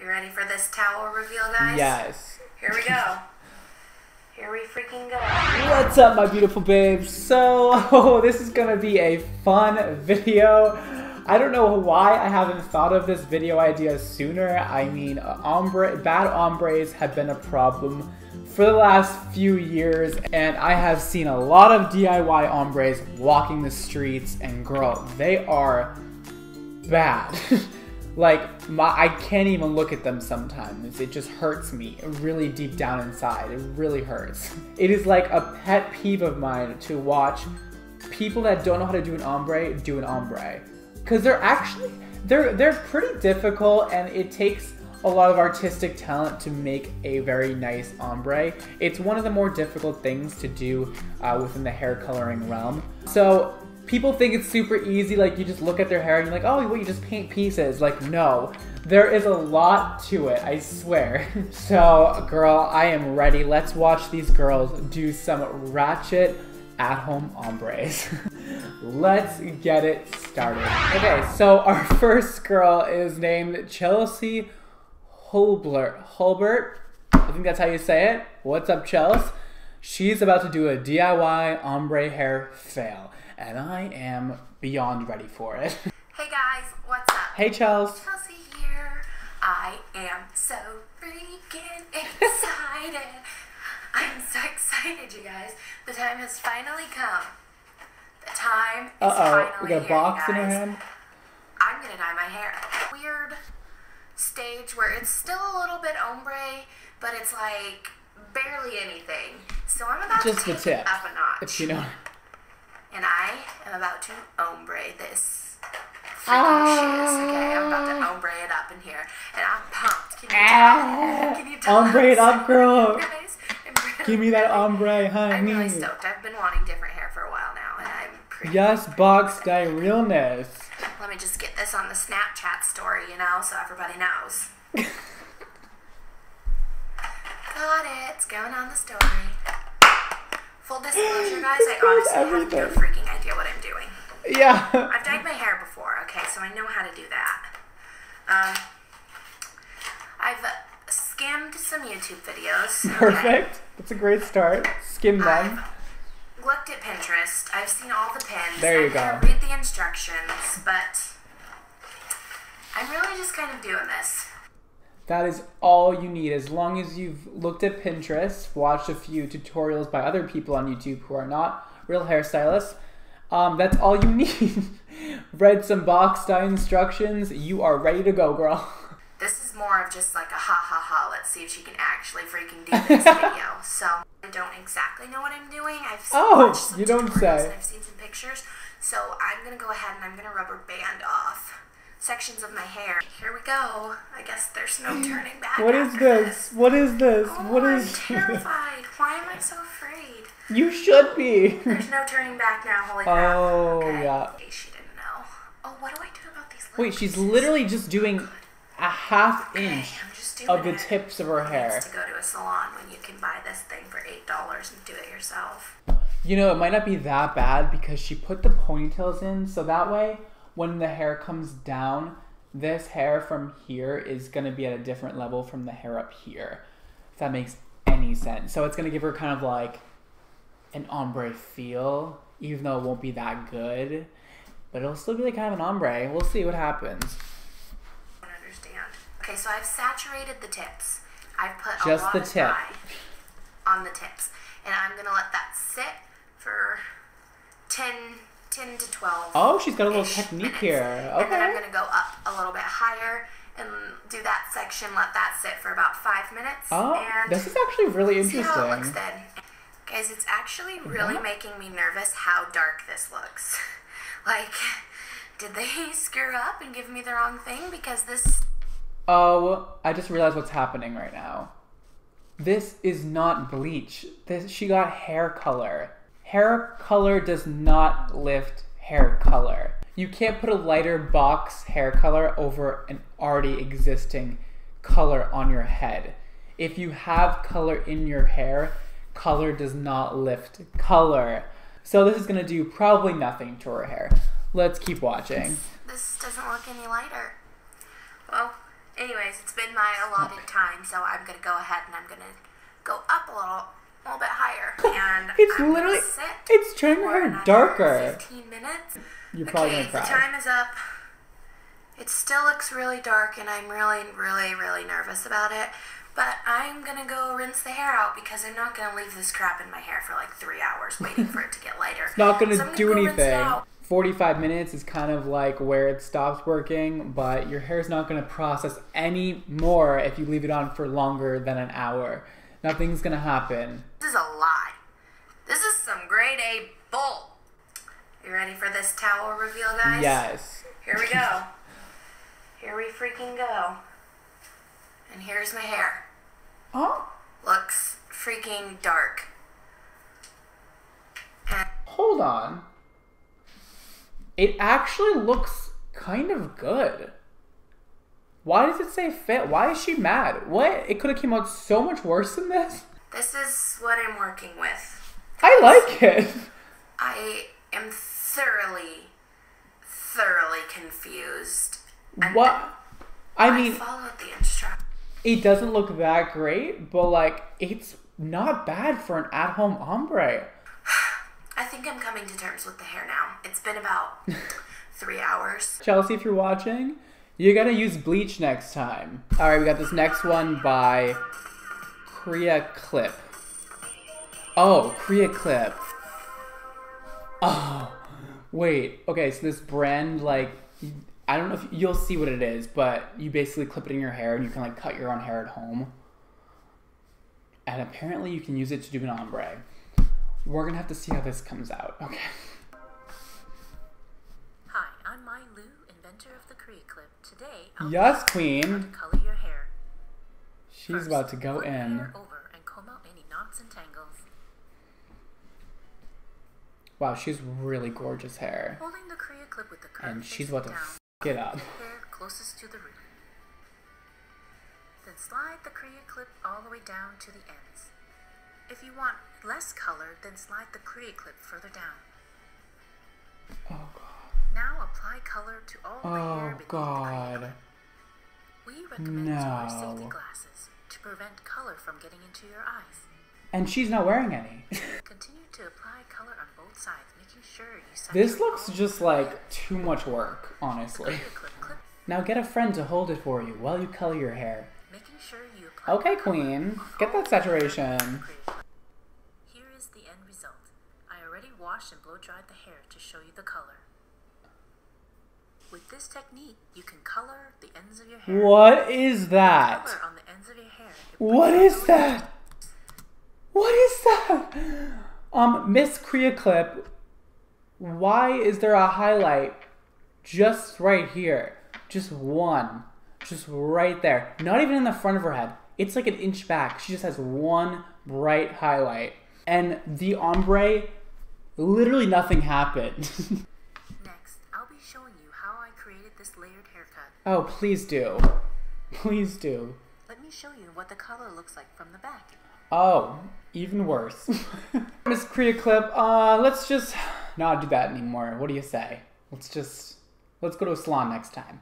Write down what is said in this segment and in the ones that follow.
You ready for this towel reveal, guys? Yes. Here we go. Here we freaking go. What's up, my beautiful babes? So, oh, this is gonna be a fun video. I don't know why I haven't thought of this video idea sooner. I mean, ombre, bad ombres have been a problem for the last few years, and I have seen a lot of DIY ombres walking the streets, and girl, they are bad. like my I can't even look at them sometimes. It just hurts me really deep down inside. It really hurts. It is like a pet peeve of mine to watch people that don't know how to do an ombre do an ombre. Cuz they're actually they're they're pretty difficult and it takes a lot of artistic talent to make a very nice ombre. It's one of the more difficult things to do uh, within the hair coloring realm. So people think it's super easy, like you just look at their hair and you're like, oh, well, you just paint pieces. Like, no, there is a lot to it, I swear. so, girl, I am ready. Let's watch these girls do some ratchet at-home ombres. Let's get it started. Okay, so our first girl is named Chelsea Holbert. Holbert, I think that's how you say it. What's up, Chelsea? She's about to do a DIY ombre hair fail and I am beyond ready for it. Hey guys, what's up? Hey Chels. Chelsea here. I am so freaking excited. I'm so excited, you guys. The time has finally come. The time is Uh oh, finally we got a here, box you in guys. hand. I'm gonna dye my hair. Weird stage where it's still a little bit ombre, but it's like barely anything. So I'm about Just to the tip, it up a notch. If you know. And I am about to ombre this freaking Ah. shiz. Okay, I'm about to ombre it up in here, and I'm pumped. Can you Ah. tell? Can you tell? Ombre it up, girl. Guys, really, Give me that ombre, honey. I'm really stoked. I've been wanting different hair for a while now, and I'm pretty. Yes, box dye realness. Let me just get this on the Snapchat story, you know, so everybody knows. Got it. It's going on the story. Full disclosure, guys, I honestly have no freaking Yeah. I've dyed my hair before, okay, so I know how to do that. Um, I've skimmed some YouTube videos. okay. Perfect. That's a great start. Skim them. I've looked at Pinterest. I've seen all the pins. There you gonna go. Read the instructions, but I'm really just kind of doing this. That is all you need. As long as you've looked at Pinterest, watched a few tutorials by other people on YouTube who are not real hairstylists, um, that's all you need. Read some box dye instructions, you are ready to go, girl. This is more of just like a ha ha ha. Let's see if she can actually freaking do this video. So I don't exactly know what I'm doing. I've Oh, watched some you don't say. And I've seen some pictures. So I'm gonna go ahead and I'm gonna rubber band off sections of my hair. Here we go. I guess there's no turning back. What is after this? What is this? Oh, What I'm terrified. Why am I so? You should be. There's no turning back now. Holy crap. Oh, okay. yeah. She didn't know. Oh, what do I do about these? Wait, she's pieces? literally just oh, doing a half Okay, inch I'm just doing of the it. tips of her Who hair. to go to a salon when you can buy this thing for eight dollars and do it yourself. You know, it might not be that bad because she put the ponytails in, so that way, when the hair comes down, this hair from here is gonna be at a different level from the hair up here. If that makes any sense. So it's gonna give her kind of like an ombre feel, even though it won't be that good. But it'll still be like kind of an ombre. We'll see what happens. I don't understand. Okay, so I've saturated the tips. I've put Just the tip. on the tips, and I'm gonna let that sit for 10, 10 to twelve. Oh, she's got a little technique minutes. here. And then I'm gonna go up a little bit higher and do that section. Let that sit for about five minutes. Oh, and this is actually really interesting. See how it looks then. Guys, it's actually really Mhm. making me nervous how dark this looks. like, did they screw up and give me the wrong thing? Because this. Oh, I just realized what's happening right now. This is not bleach. This she got hair color. Hair color does not lift hair color. You can't put a lighter box hair color over an already existing color on your head. If you have color in your hair, color does not lift color. So this is gonna do probably nothing to her hair. Let's keep watching. This doesn't look any lighter. Well, Anyways, it's been my allotted time, so I'm gonna go ahead and I'm gonna go up a little, a little bit higher, and It's I'm literally sit it's turning her darker. 15 minutes. You're probably okay, gonna cry. the time is up. It still looks really dark, and I'm really, really, really nervous about it. But I'm gonna go rinse the hair out because I'm not gonna leave this crap in my hair for like three hours waiting for it to get lighter. Not gonna So I'm do go anything. 45 minutes is kind of like where it stops working, but your hair's not gonna process any more if you leave it on for longer than an hour. Nothing's gonna happen. This is a lie. This is some grade A bull. You ready for this towel reveal, guys? Yes. Here we go. Here we freaking go. And here's my hair. Oh, Looks freaking dark. Hold on. It actually looks kind of good. Why does it say fit? Why is she mad? What? It could have came out so much worse than this. this is what I'm working with. I like it. I am thoroughly, thoroughly confused. And What? I I mean, followed the instructions. It doesn't look that great, but like it's not bad for an at-home ombre. I think I'm coming to terms with the hair now. It's been about three hours. Chelsea, if you're watching, you gotta use bleach next time. All right, we got this next one by CreaClip. Oh, CreaClip. Oh, wait. Okay, so this brand, like, I don't know if you'll see what it is, but you basically clip it in your hair and you can like cut your own hair at home. And apparently, you can use it to do an ombre. We're gonna have to see how this comes out. Okay. Hi, I'm Mai Lu, inventor of the CreaClip. Today, I'll Yes, how to Queen. color your hair. She's First, about to go in. over and comb out any knots and tangles. Wow, she's really gorgeous hair. Holding the CreaClip with the And she's about to it up. closest to the root. Then slide the CreaClip all the way down to the ends. If you want less color, then slide the CreaClip further down. Oh god. Now apply color to all the oh, hair Oh beneath the god. Clip. We recommend No. safety glasses to prevent color from getting into your eyes. And she's not wearing any. Continue to apply color on both sides, making sure you this looks just like too much work, honestly. CreaClip clip, Now get a friend to hold it for you while you color your hair. making sure you apply Okay, queen. Get that saturation. with the Korea Clip. Here is the end result. I already washed and blow dried the hair to show you the color. With this technique, you can color the ends of your hair. What is that? Color on the ends of your hair. It What is that? What is that? Um, Miss CreaClip, why is there a highlight just right here? Just one. Just right there. Not even in the front of her head. It's like an inch back. She just has one bright highlight. And the ombre, literally nothing happened. Next, I'll be showing you how I created this layered haircut. oh, please do. Please do. Let me show you what the color looks like from the back. Oh, even worse. Miss CreaClip, uh, let's just not do that anymore. What do you say? Let's just, let's go to a salon next time.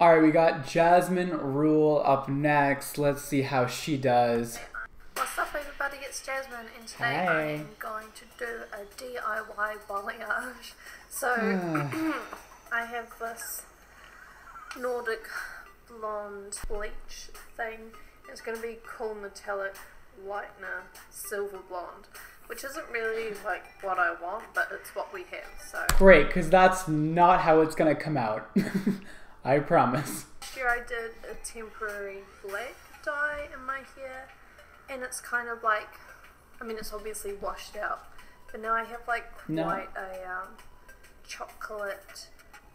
All right, we got Jasmine Rule up next. Let's see how she does. What's up everybody, it's Jasmine and today Hey. I'm going to do a DIY balayage. So I have this Nordic blonde bleach thing. It's going to be cool metallic whitener silver blonde. Which isn't really like what I want, but it's what we have. So Great, because that's not how it's gonna come out. I promise. Last year I did a temporary black dye in my hair, and it's kind of like, I mean, it's obviously washed out, but now I have like No. quite a um, chocolate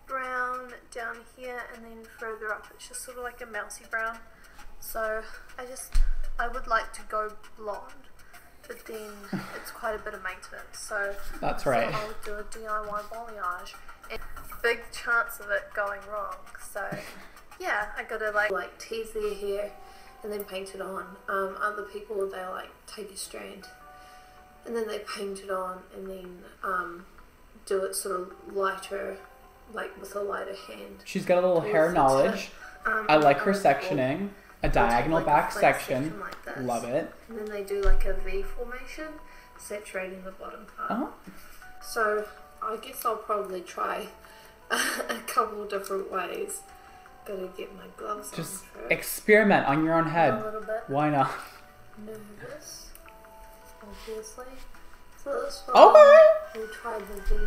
brown down here, and then further up it's just sort of like a mousy brown. So I just, I would like to go blonde, but then it's quite a bit of maintenance. So That's so right. I'll do a DIY balayage. And big chance of it going wrong. So yeah, I gotta like like tease their hair and then paint it on. Um, other people they like take a strand and then they paint it on and then um, do it sort of lighter, like with a lighter hand. She's got a little hair knowledge. Um, I like her sectioning. A diagonal like, back flex section. like. Love it. And then they do like a V formation, saturating the bottom part. Oh, So I guess I'll probably try a couple different ways. Gotta get my gloves just on experiment on your own a head. little bit Why not? nervous, obviously. So this one, Okay. we'll try the V thing.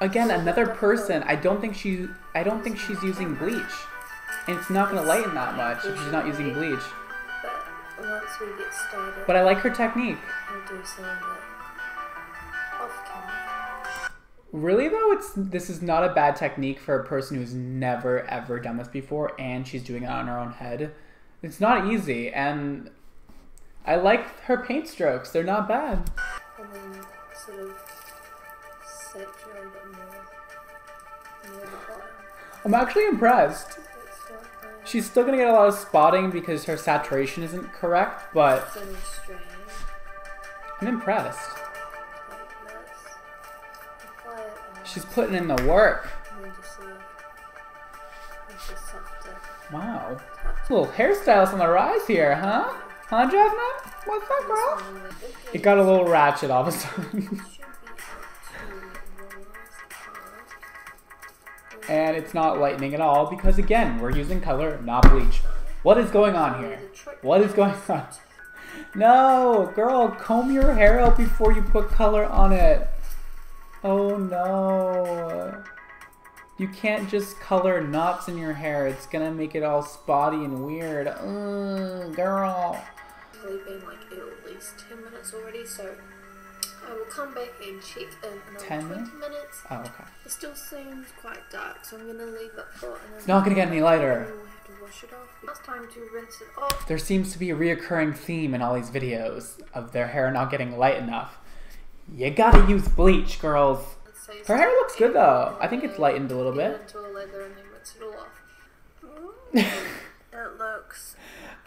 Again, another person. I don't think she. I don't think she's using bleach, and it's not gonna lighten that much if she's not using bleach. But once we get started, But I like her technique. I'll do some of it off camera. Really though, it's this is not a bad technique for a person who's never ever done this before, and she's doing it on her own head. It's not easy, and I like her paint strokes. They're not bad. And then sort of saturate it more the. I'm actually impressed. It's not bad. She's still gonna get a lot of spotting because her saturation isn't correct, but Sort of straight. I'm impressed. like this. Apply it on, She's putting in the work. and then just sort of make a Wow. Little hairstyles on the rise here, huh? Huh, Jasmine? What's up, girl? It got a little ratchet all of a sudden. And it's not lightening at all because, again, we're using color, not bleach. What is going on here? What is going on? No, girl, comb your hair out before you put color on it. Oh no. You can't just color knots in your hair. It's gonna make it all spotty and weird. Ugh, girl. We've been like at least 10 minutes already, so I will come back and check in another 10 20 minutes? minutes. Oh, okay. It still seems quite dark, so I'm gonna leave it for It's not gonna get any lighter. We'll have to wash it off. It's time to rinse it off. There seems to be a reoccurring theme in all these videos of their hair not getting light enough. You gotta use bleach, girls. Her hair looks good though. I think it's mm, lightened a little bit. it into a leather and then rinse it all off. it looks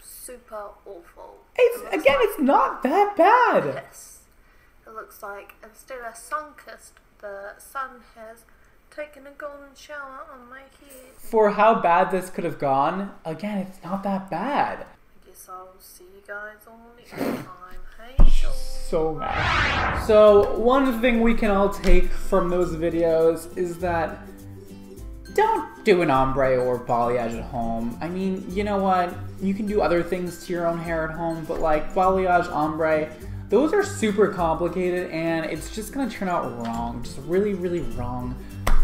super awful. It's It again, it's not that bad. piss. It looks like instead of sun kissed, the sun has taken a golden shower on my head. For how bad this could have gone, again, it's not that bad. I guess I'll see you guys all next time. Hey, So mad. So, one thing we can all take from those videos is that don't do an ombre or balayage at home. I mean, you know what? You can do other things to your own hair at home, but like balayage, ombre, those are super complicated and it's just gonna turn out wrong. Just really, really wrong.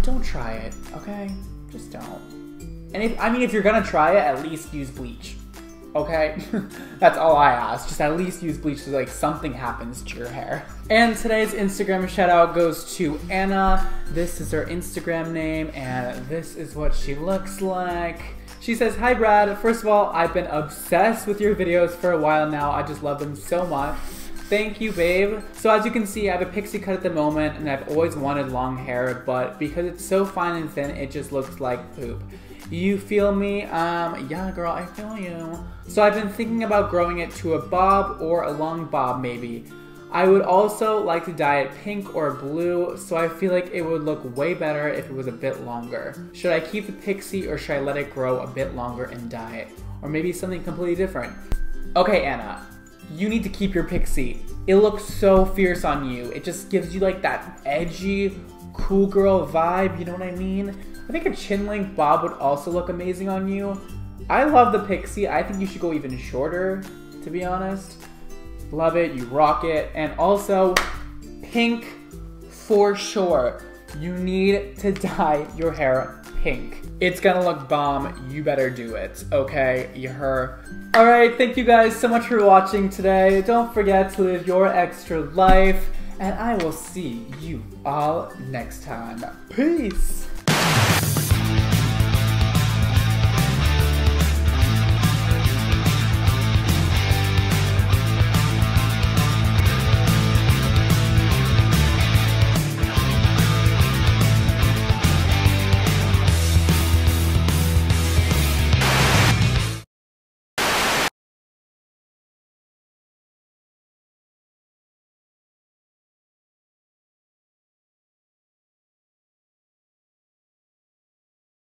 Don't try it, okay? Just don't. And if, I mean, if you're gonna try it, at least use bleach. Okay? That's all I ask. Just at least use bleach so like something happens to your hair. And today's Instagram shout out goes to Anna. This is her Instagram name and this is what she looks like. She says, Hi Brad. First of all, I've been obsessed with your videos for a while now. I just love them so much. Thank you, babe. So as you can see, I have a pixie cut at the moment, and I've always wanted long hair, but because it's so fine and thin, it just looks like poop. You feel me? Um, yeah, girl, I feel you. So I've been thinking about growing it to a bob or a long bob, maybe. I would also like to dye it pink or blue, so I feel like it would look way better if it was a bit longer. Should I keep the pixie or should I let it grow a bit longer and dye it? Or maybe something completely different? Okay, Anna, you need to keep your pixie. It looks so fierce on you. It just gives you like that edgy, cool girl vibe, you know what I mean? I think a chin length bob would also look amazing on you. I love the pixie. I think you should go even shorter, to be honest. Love it, you rock it. And also, pink for sure. You need to dye your hair pink. It's gonna look bomb. You better do it, okay? You heard. Alright, thank you guys so much for watching today. Don't forget to live your extra life. And I will see you all next time. Peace!